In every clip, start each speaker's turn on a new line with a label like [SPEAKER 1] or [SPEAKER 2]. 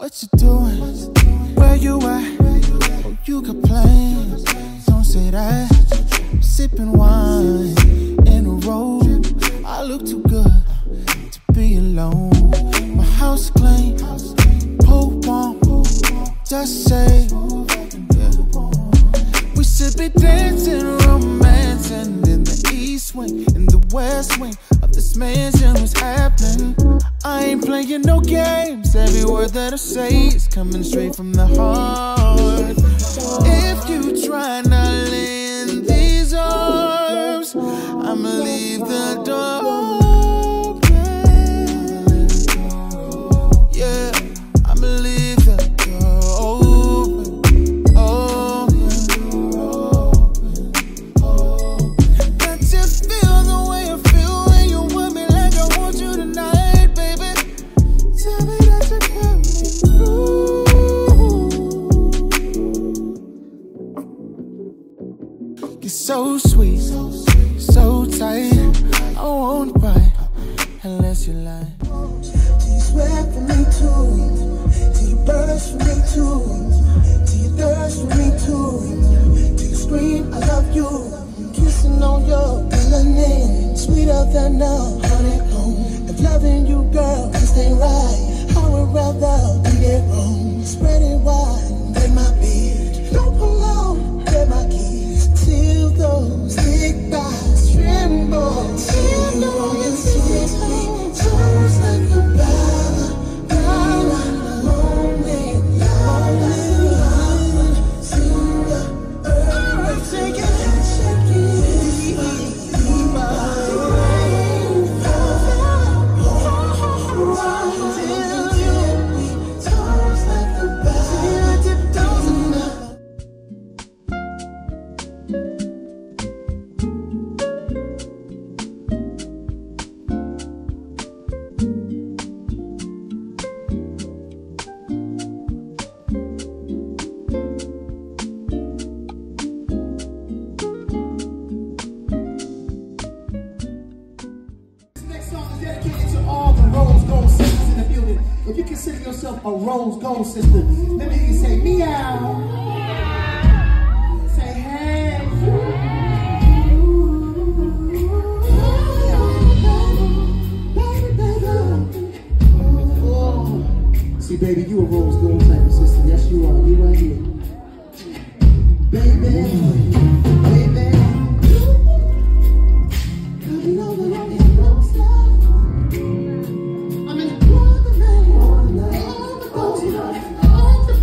[SPEAKER 1] What you doing? Where you at? Oh, you got plans. Don't say that. Sipping wine in a row. I look too good to be alone. My house clean, pool warm. Just say, yeah. We should be dancing, romancing in the east wing, in the west wing this mansion. What's happening? I ain't playing no games. Every word that I say is coming straight from the heart. If you try not so sweet,
[SPEAKER 2] a
[SPEAKER 3] rose sister, let me hear you say meow. See, baby, you a rose gold type of sister. Yes, you are. You right here. Baby.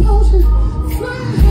[SPEAKER 3] Ocean, fly.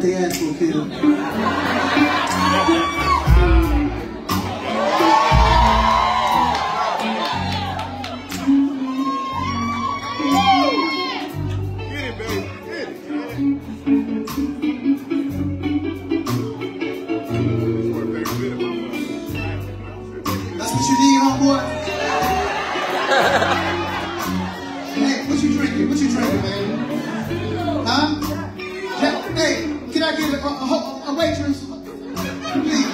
[SPEAKER 4] What
[SPEAKER 3] they ask for,
[SPEAKER 5] it.
[SPEAKER 3] That's what you need, homeboy. hey, what you drinking? What you drinking, man? Huh? Hey, I get a, a, a, waitress? Please.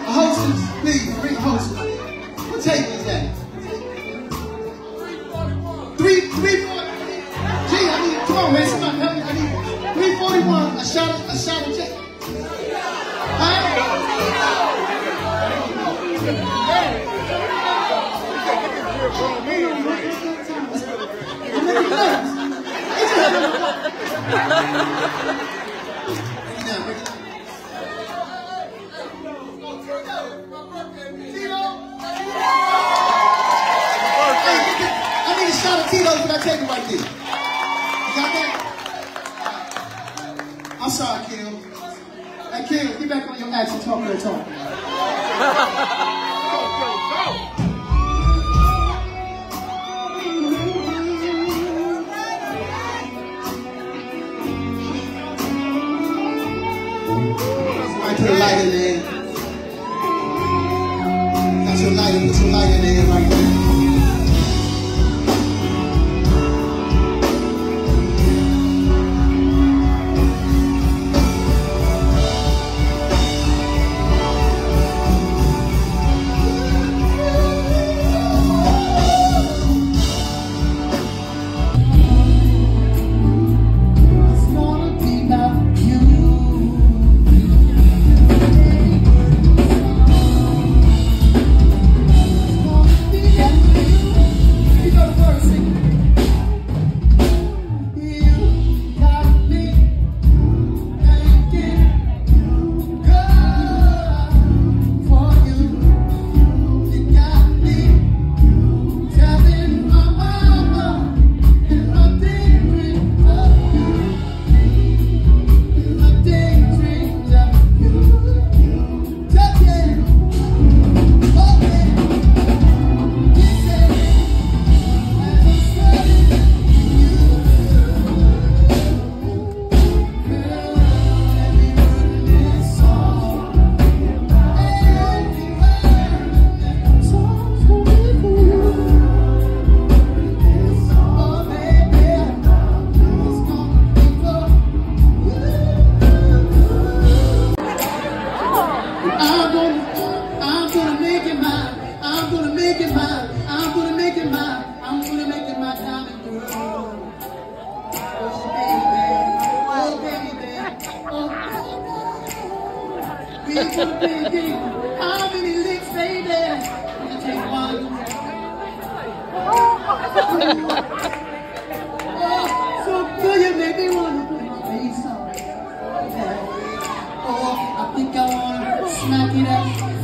[SPEAKER 3] A hostess, please. Bring a hostess. What table is that? Three, three, four. Gee, I need, come on, man. Somebody help me. I need 341. A shot, of- a shot of Jack. I'm making notes. Take it right there. You got that? I'm sorry, Kill. Hey, Kill, get back on your ass and talk her talk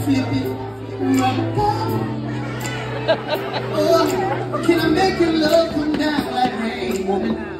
[SPEAKER 3] flipping. Uh, can I make your love come down like rain, woman?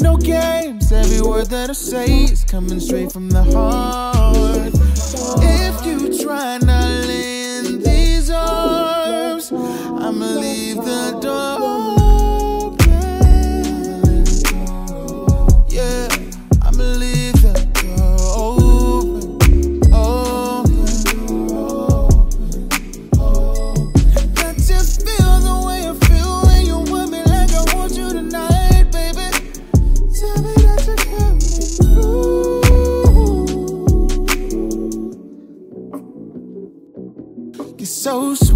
[SPEAKER 1] no games. Every word that I say is coming straight from the heart. If you try not in these arms, I'ma leave the so sweet.